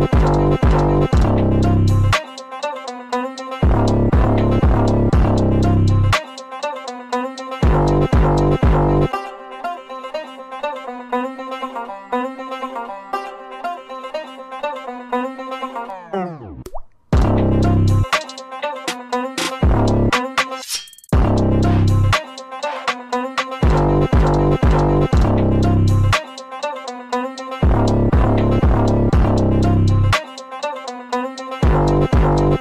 Thank you. you.